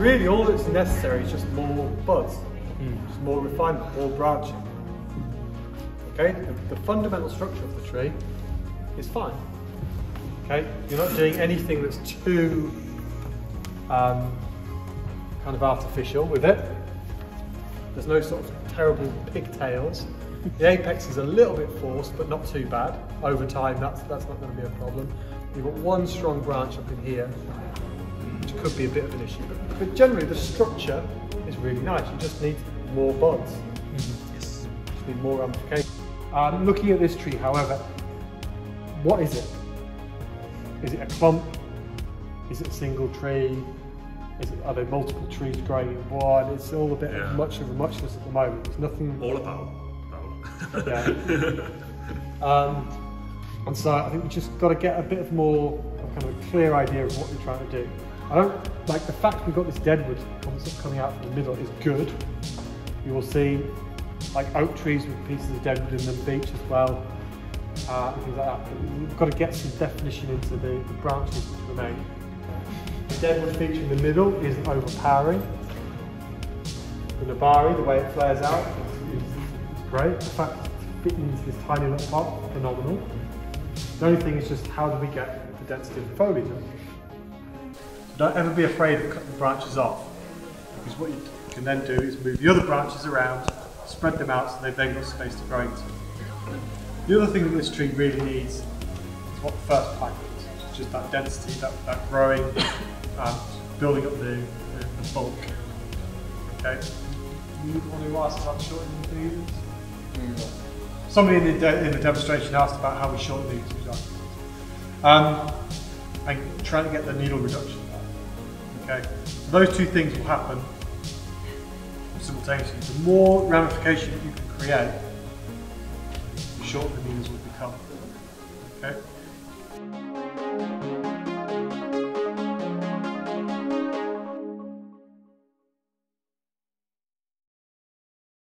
really all that's necessary is just more buds, just more refinement, more branching. Okay, the, the fundamental structure of the tree is fine. Okay, you're not doing anything that's too um, kind of artificial with it. There's no sort of terrible pigtails. The apex is a little bit forced, but not too bad. Over time, that's, that's not going to be a problem. You've got one strong branch up in here, which could be a bit of an issue. But, but generally, the structure is really nice. You just need more buds. yes, Just need more ramification. Um, looking at this tree, however, what is it? Is it a clump? Is it a single tree? Is it, are there multiple trees growing in one? It's all a bit Yeah. of much of a muchness at the moment. There's nothing. All about. about. Yeah. Um, and so I think we just got to get a bit of more a kind of a clear idea of what we're trying to do. I don't like the fact we've got this deadwood coming out from the middle is good. You will see like oak trees with pieces of deadwood in the beech as well, uh, and things like that. But we've got to get some definition into the, the branches which remain. The deadwood feature in the middle isn't overpowering. The nebari, the way it flares out, is, is great. The fact it's fitting into this tiny little pot, phenomenal. The only thing is just how do we get the density of the foliage? Don't ever be afraid of cutting the branches off, because what you can then do is move the other branches around, spread them out so they've then got space to grow into. The other thing that this tree really needs is what the first plank is, it's just that density, that, that growing, um, building up the, the, the bulk. Okay? You want to ask about shortening the leaves? Somebody in the, in the demonstration asked about how we shorten these, which um, and trying to get the needle reduction. Okay, so those two things will happen simultaneously. The more ramification you can create, the shorter the needles will become. Okay.